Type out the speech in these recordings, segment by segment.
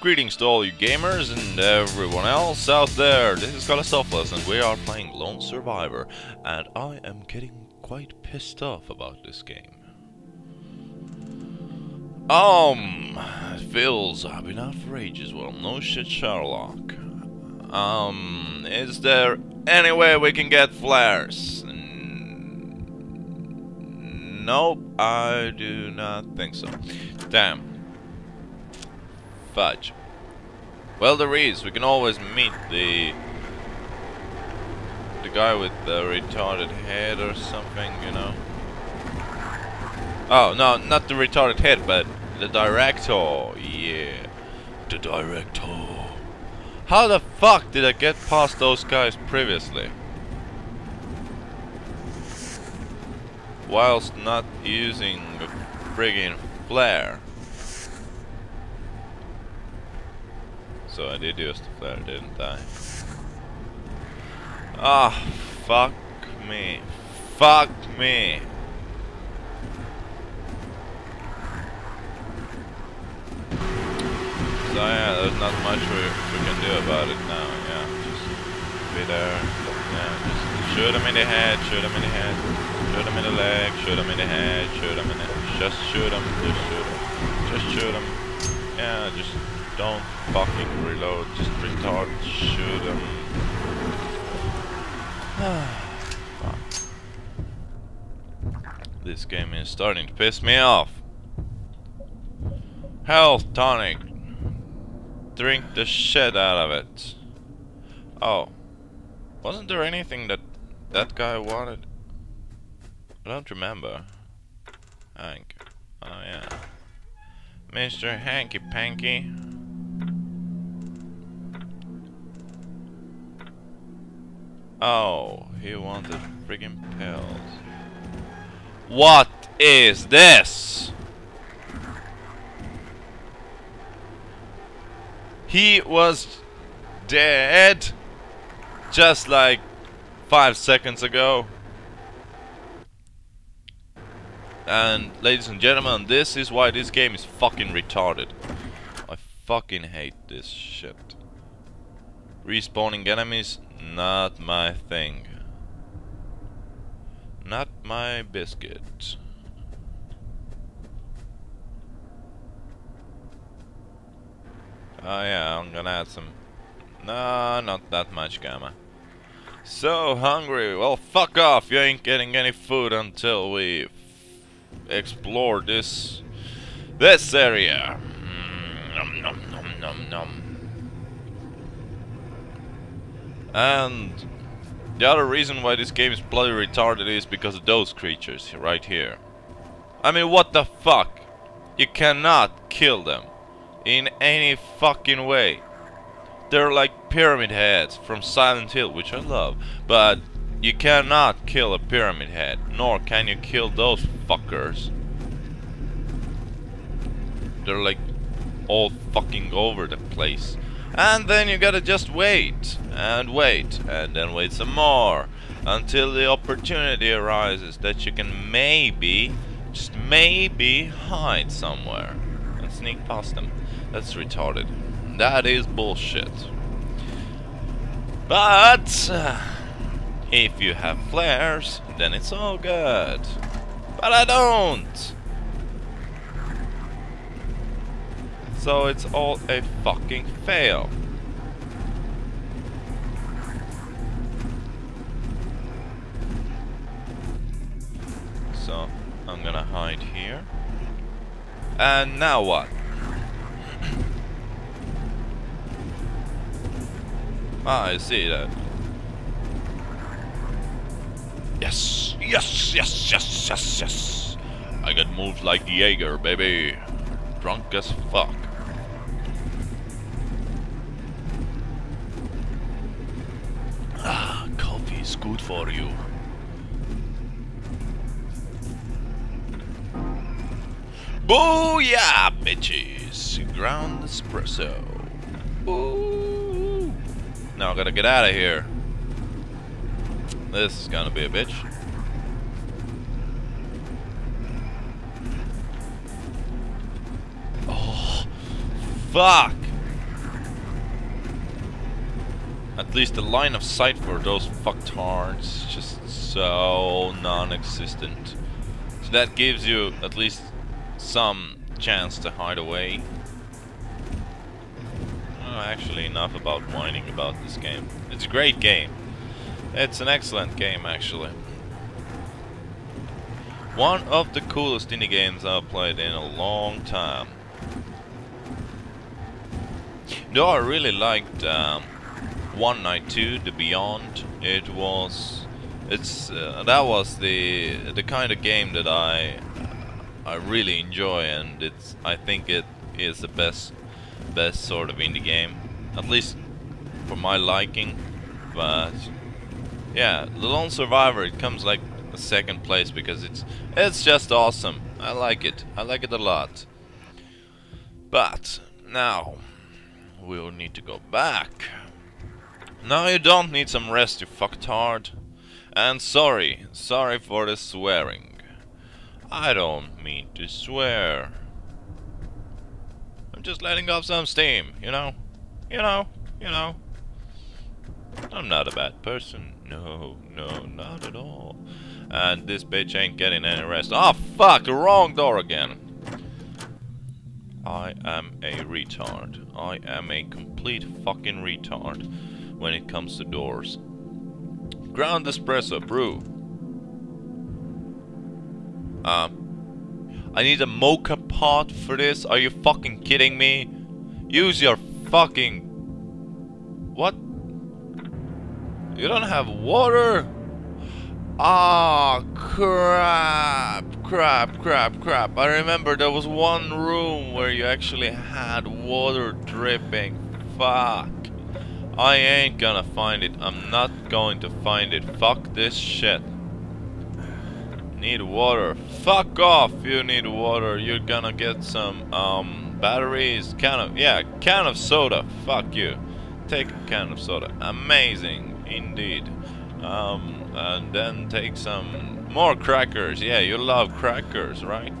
Greetings to all you gamers and everyone else out there. This is Kallestofeles and we are playing Lone Survivor. And I am getting quite pissed off about this game. Um, feels I've been out for ages. Well, no shit, Sherlock. Um, is there any way we can get flares? Nope, I do not think so. Damn. Fudge. Well, there is. We can always meet the the guy with the retarded head or something, you know. Oh no, not the retarded head, but the director. Yeah, the director. How the fuck did I get past those guys previously? Whilst not using a friggin' flare. So I did use the flare, didn't I? Ah, fuck me. Fuck me. So yeah, there's not much we, we can do about it now, yeah. Just be there, yeah, just shoot him in the head, shoot him in the head, shoot him in the leg, shoot him in the head, shoot him in the... Just shoot him, just shoot him, just shoot him. Yeah, just don't fucking reload, just retard, shoot him. This game is starting to piss me off. Health tonic. Drink the shit out of it. Oh. Wasn't there anything that that guy wanted? I don't remember. Hank. Oh yeah. Mr. Hanky Panky. Oh, he wanted friggin' pills. What is this? He was dead just like five seconds ago. And ladies and gentlemen, this is why this game is fucking retarded. I fucking hate this shit. Respawning enemies, not my thing. Not my biscuit. Oh yeah, I'm gonna add some... No, not that much gamma. So hungry. Well, fuck off. You ain't getting any food until we explore this this area. Mm, nom, nom, nom, nom, nom. And the other reason why this game is bloody retarded is because of those creatures right here. I mean, what the fuck? You cannot kill them in any fucking way. They're like pyramid heads from Silent Hill, which I love, but you cannot kill a pyramid head, nor can you kill those fuckers. They're like all fucking over the place. And then you gotta just wait, and wait, and then wait some more, until the opportunity arises that you can maybe, just maybe, hide somewhere, and sneak past them. That's retarded. That is bullshit. But, if you have flares, then it's all good. But I don't! So it's all a fucking fail. So, I'm gonna hide here. And now what? ah, I see that. Yes, yes, yes, yes, yes, yes. I got moves like Jagger, baby. Drunk as fuck. Is good for you. Booyah, bitches! Ground espresso. Ooh. Now I gotta get out of here. This is gonna be a bitch. Oh, fuck! At least the line of sight for those fucktards is just so non-existent. So that gives you at least some chance to hide away. Oh, actually enough about whining about this game. It's a great game. It's an excellent game actually. One of the coolest indie games I've played in a long time. Though I really liked um, One Night 2, The Beyond. It was, it's uh, that was the the kind of game that I I really enjoy, and it's I think it is the best best sort of indie game, at least for my liking. But yeah, The Lone Survivor it comes like a second place because it's it's just awesome. I like it. I like it a lot. But now we'll need to go back. Now you don't need some rest, you fucktard. And sorry, sorry for the swearing. I don't mean to swear. I'm just letting off some steam, you know? You know, you know. I'm not a bad person. No, no, not at all. And this bitch ain't getting any rest. Oh fuck, wrong door again. I am a retard. I am a complete fucking retard when it comes to doors. Ground espresso, brew. Um, I need a moka pot for this? Are you fucking kidding me? Use your fucking... What? You don't have water? Ah, oh, crap, crap, crap, crap. I remember there was one room where you actually had water dripping. Fuck. I ain't gonna find it. I'm not going to find it. Fuck this shit. Need water. Fuck off, you need water. You're gonna get some, um, batteries. Can of, yeah, can of soda. Fuck you. Take a can of soda. Amazing, indeed. Um, and then take some more crackers. Yeah, you love crackers, right?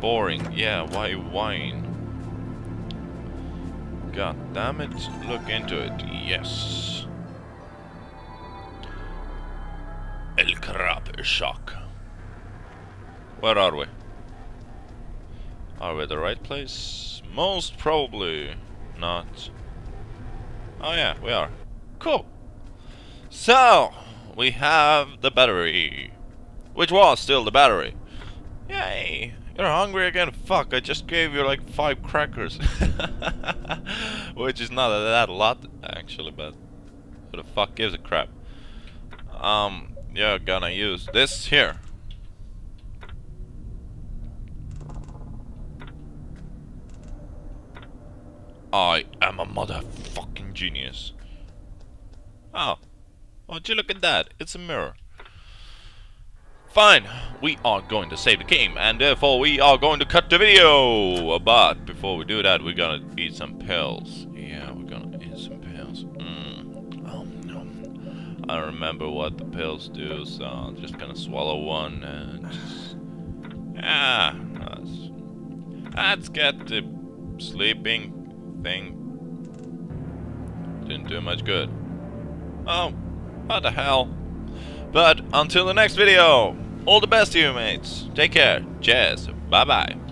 Boring. Yeah, why wine? God damn it. Look into it. Yes. El Crab Shock. Where are we? Are we the right place? Most probably not. Oh yeah, we are. Cool. So, we have the battery. Which was still the battery. Yay! You're hungry again? Fuck, I just gave you like five crackers. Which is not that a lot, actually, but who the fuck gives a crap? Um, you're gonna use this here. I am a motherfucking genius. Oh. Would you look at that? It's a mirror. Fine, we are going to save the game, and therefore we are going to cut the video! But before we do that, we're gonna eat some pills. Yeah, we're gonna eat some pills. Mm. Oh, no. I don't remember what the pills do, so I'm just gonna swallow one and just... Let's, let's get the sleeping thing. Didn't do much good. Oh, what the hell? But until the next video, all the best to you mates. Take care. Cheers. Bye bye.